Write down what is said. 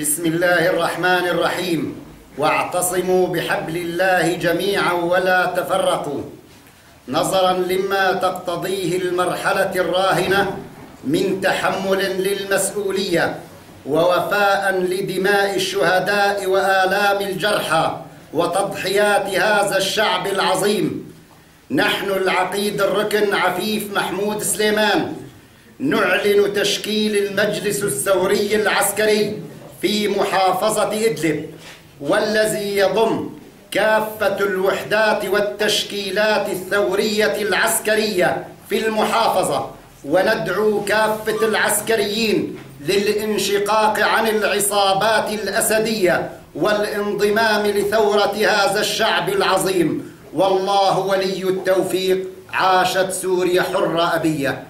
بسم الله الرحمن الرحيم. واعتصموا بحبل الله جميعا ولا تفرقوا. نظرا لما تقتضيه المرحلة الراهنة من تحمل للمسؤولية ووفاء لدماء الشهداء وآلام الجرحى وتضحيات هذا الشعب العظيم. نحن العقيد الركن عفيف محمود سليمان. نعلن تشكيل المجلس الثوري العسكري في محافظة إدلب والذي يضم كافة الوحدات والتشكيلات الثورية العسكرية في المحافظة. وندعو كافة العسكريين للانشقاق عن العصابات الأسدية والانضمام لثورة هذا الشعب العظيم. والله ولي التوفيق عاشت سوريا حرة أبية.